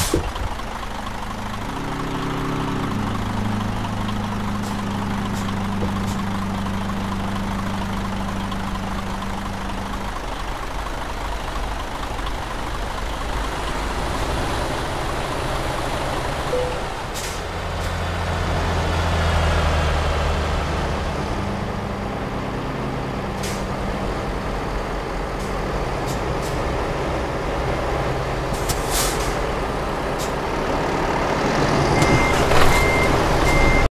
you